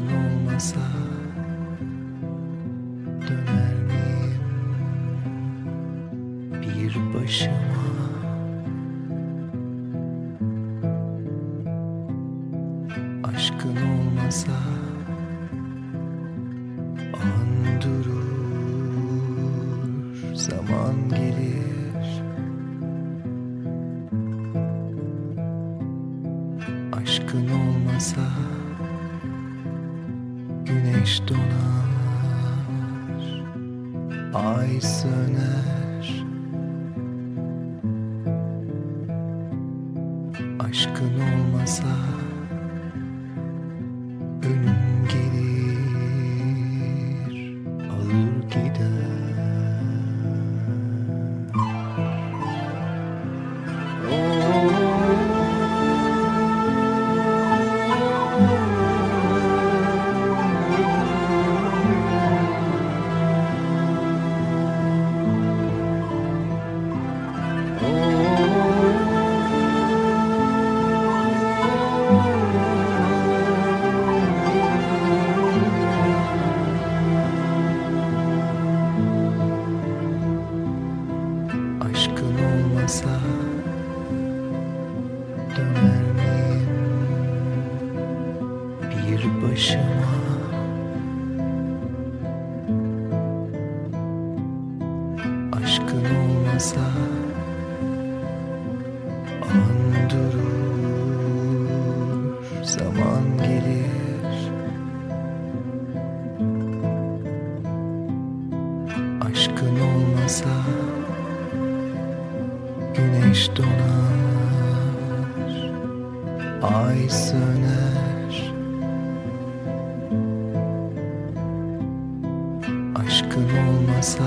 olmasa döner miyim bir başıma? Aşkın olmasa an durur, zaman gelir. Aşkın olmasa güneş donar, ay söner. Aşkın olmasa olmasa döner miyim bir başıma? Aşkın olmasa an durur, zaman gelir. Aşkın olmasa Güneş donar, ay söner. Aşkın olmasa